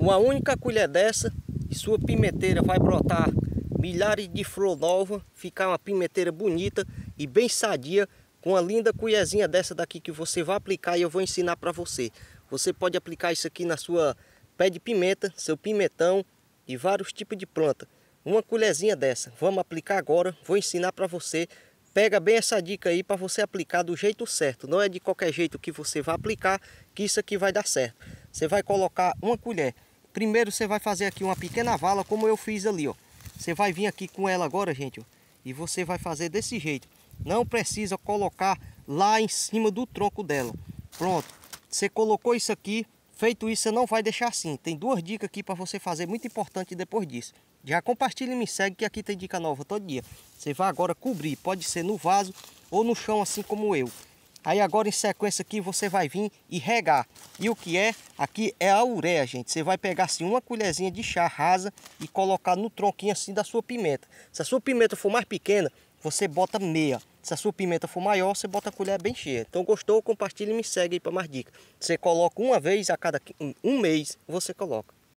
Uma única colher dessa e sua pimenteira vai brotar milhares de flor nova, ficar uma pimenteira bonita e bem sadia com uma linda colherzinha dessa daqui que você vai aplicar e eu vou ensinar para você. Você pode aplicar isso aqui na sua pé de pimenta, seu pimentão e vários tipos de planta. Uma colherzinha dessa, vamos aplicar agora, vou ensinar para você. Pega bem essa dica aí para você aplicar do jeito certo. Não é de qualquer jeito que você vai aplicar que isso aqui vai dar certo. Você vai colocar uma colher. Primeiro você vai fazer aqui uma pequena vala como eu fiz ali, ó. Você vai vir aqui com ela agora, gente, ó, e você vai fazer desse jeito. Não precisa colocar lá em cima do tronco dela. Pronto. Você colocou isso aqui, feito isso, você não vai deixar assim. Tem duas dicas aqui para você fazer, muito importante depois disso. Já compartilha e me segue que aqui tem dica nova todo dia. Você vai agora cobrir, pode ser no vaso ou no chão assim como eu. Aí agora em sequência aqui você vai vir e regar. E o que é? Aqui é a ureia, gente. Você vai pegar assim uma colherzinha de chá rasa e colocar no tronquinho assim da sua pimenta. Se a sua pimenta for mais pequena, você bota meia. Se a sua pimenta for maior, você bota a colher bem cheia. Então gostou? Compartilhe e me segue aí para mais dicas. Você coloca uma vez a cada um mês, você coloca.